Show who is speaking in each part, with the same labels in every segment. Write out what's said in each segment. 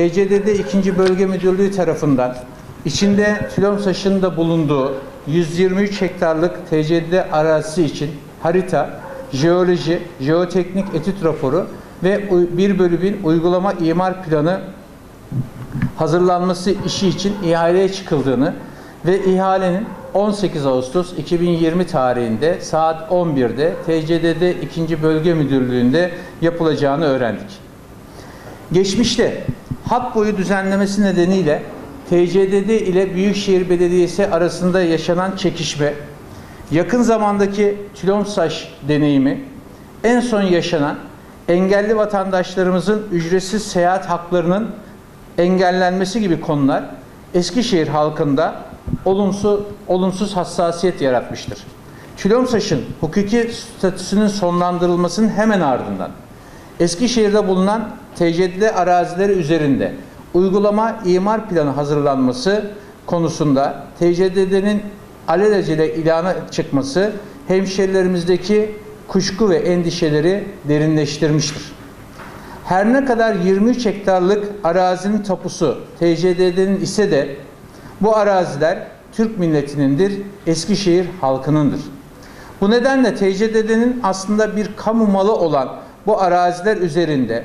Speaker 1: TCDD 2. Bölge Müdürlüğü tarafından içinde TÜLOMSAŞ'ın da bulunduğu 123 hektarlık TCDD arazisi için harita, jeoloji, jeoteknik etüt raporu ve uy- 1 bölü 1000 uygulama imar planı hazırlanması işi için ihaleye çıkıldığını ve ihalenin 18 Ağustos 2020 tarihinde saat 11'de TCDD 2. Bölge Müdürlüğü'nde yapılacağını öğrendik. Geçmişte hat boyu düzenlemesi nedeniyle TCDD ile Büyükşehir Belediyesi arasında yaşanan çekişme, yakın zamandaki Tülomsaş deneyimi, en son yaşanan engelli vatandaşlarımızın ücretsiz seyahat haklarının engellenmesi gibi konular Eskişehir halkında olumsuz, olumsuz hassasiyet yaratmıştır. Tülomsaş'ın hukuki statüsünün sonlandırılmasının hemen ardından Eskişehir'de bulunan TCDD arazileri üzerinde uygulama imar planı hazırlanması konusunda TCDD'nin alelacele ilana çıkması hemşerilerimizdeki kuşku ve endişeleri derinleştirmiştir. Her ne kadar 23 hektarlık arazinin tapusu TCDD'nin ise de bu araziler Türk milletinindir, Eskişehir halkınındır. Bu nedenle TCDD'nin aslında bir kamu malı olan bu araziler üzerinde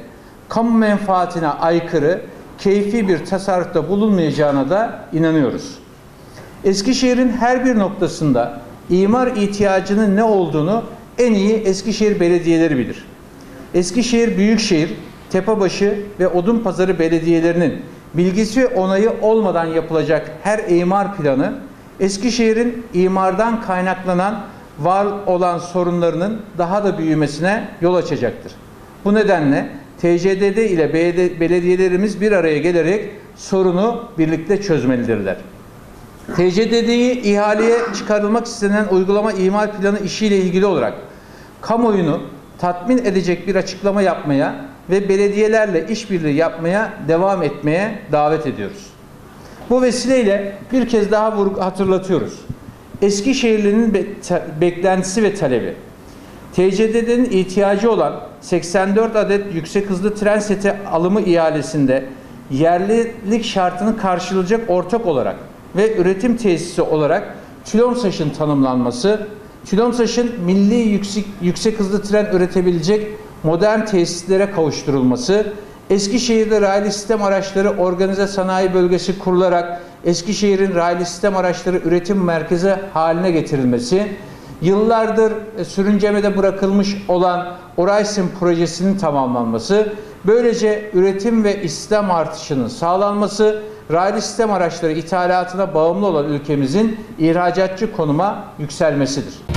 Speaker 1: kamu menfaatine aykırı, keyfi bir tasarrufta bulunmayacağına da inanıyoruz. Eskişehir'in her bir noktasında imar ihtiyacının ne olduğunu en iyi Eskişehir belediyeleri bilir. Eskişehir Büyükşehir, Tepebaşı ve Odunpazarı belediyelerinin bilgisi ve onayı olmadan yapılacak her imar planı Eskişehir'in imardan kaynaklanan var olan sorunlarının daha da büyümesine yol açacaktır. Bu nedenle TCDD ile belediyelerimiz bir araya gelerek sorunu birlikte çözmelidirler. TCDD'yi ihaleye çıkarılmak istenen uygulama imar planı işiyle ilgili olarak kamuoyunu tatmin edecek bir açıklama yapmaya ve belediyelerle işbirliği yapmaya devam etmeye davet ediyoruz. Bu vesileyle bir kez daha hatırlatıyoruz. Eskişehirli'nin be- beklentisi ve talebi. TCDD'nin ihtiyacı olan 84 adet yüksek hızlı tren seti alımı ihalesinde yerlilik şartını karşılayacak ortak olarak ve üretim tesisi olarak Tülomsaş'ın tanımlanması, Tülomsaş'ın milli yüksek, yüksek hızlı tren üretebilecek modern tesislere kavuşturulması, Eskişehir'de raylı sistem araçları organize sanayi bölgesi kurularak Eskişehir'in raylı sistem araçları üretim merkezi haline getirilmesi, yıllardır e, sürüncemede bırakılmış olan Oraysim projesinin tamamlanması, böylece üretim ve istihdam artışının sağlanması, raylı sistem araçları ithalatına bağımlı olan ülkemizin ihracatçı konuma yükselmesidir.